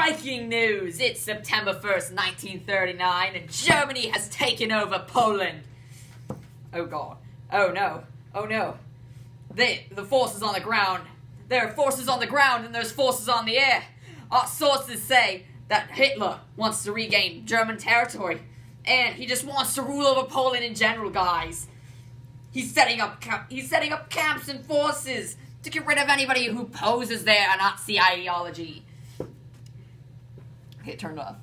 Breaking news! It's September 1st, 1939, and Germany has taken over Poland. Oh god. Oh no. Oh no. They, the forces on the ground. There are forces on the ground and there's forces on the air. Our sources say that Hitler wants to regain German territory. And he just wants to rule over Poland in general, guys. He's setting up he's setting up camps and forces to get rid of anybody who poses their Nazi ideology. Okay, turned off.